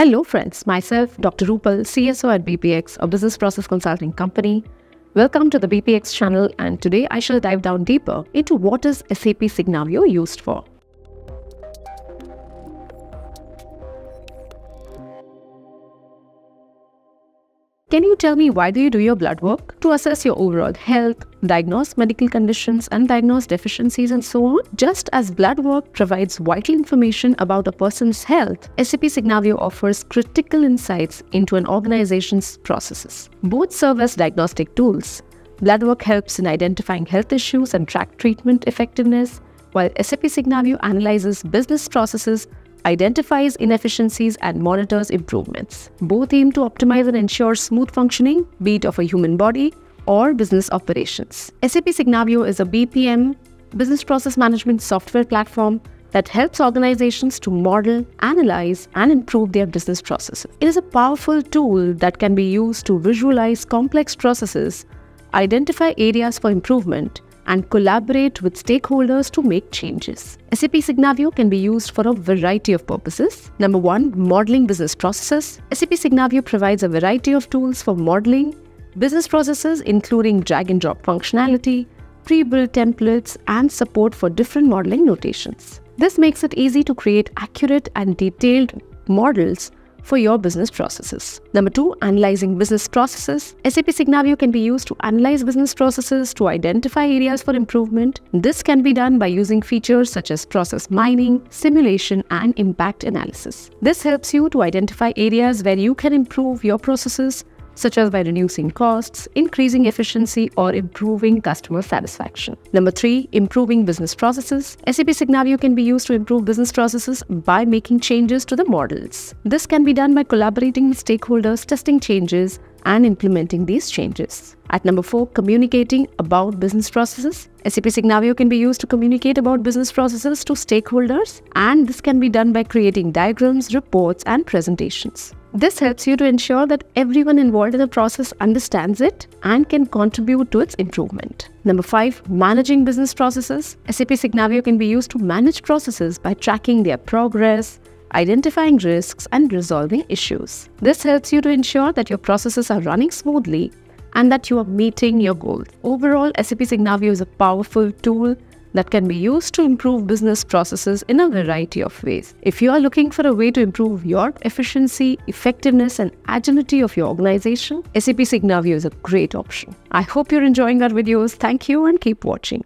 Hello, friends. Myself, Dr. Rupal, CSO at BPX, a business process consulting company. Welcome to the BPX channel, and today I shall dive down deeper into what is SAP Signavio used for. Can you tell me why do you do your blood work? To assess your overall health, diagnose medical conditions and diagnose deficiencies and so on. Just as blood work provides vital information about a person's health, SAP Signavio offers critical insights into an organization's processes. Both serve as diagnostic tools. Blood work helps in identifying health issues and track treatment effectiveness, while SAP Signavio analyzes business processes identifies inefficiencies and monitors improvements. Both aim to optimize and ensure smooth functioning, be it of a human body or business operations. SAP Signavio is a BPM, business process management software platform that helps organizations to model, analyze, and improve their business processes. It is a powerful tool that can be used to visualize complex processes, identify areas for improvement, and collaborate with stakeholders to make changes. SAP Signavio can be used for a variety of purposes. Number one, modeling business processes. SAP Signavio provides a variety of tools for modeling business processes, including drag and drop functionality, pre-built templates, and support for different modeling notations. This makes it easy to create accurate and detailed models for your business processes. Number two, analyzing business processes. SAP Signavio can be used to analyze business processes to identify areas for improvement. This can be done by using features such as process mining, simulation, and impact analysis. This helps you to identify areas where you can improve your processes such as by reducing costs, increasing efficiency, or improving customer satisfaction. Number three, improving business processes. SAP Signavio can be used to improve business processes by making changes to the models. This can be done by collaborating with stakeholders, testing changes, and implementing these changes. At number four, communicating about business processes. SAP Signavio can be used to communicate about business processes to stakeholders, and this can be done by creating diagrams, reports, and presentations. This helps you to ensure that everyone involved in the process understands it and can contribute to its improvement. Number five, managing business processes. SAP Signavio can be used to manage processes by tracking their progress, identifying risks, and resolving issues. This helps you to ensure that your processes are running smoothly and that you are meeting your goals. Overall, SAP Signavio is a powerful tool that can be used to improve business processes in a variety of ways. If you are looking for a way to improve your efficiency, effectiveness, and agility of your organization, SAP Signavio is a great option. I hope you're enjoying our videos. Thank you and keep watching.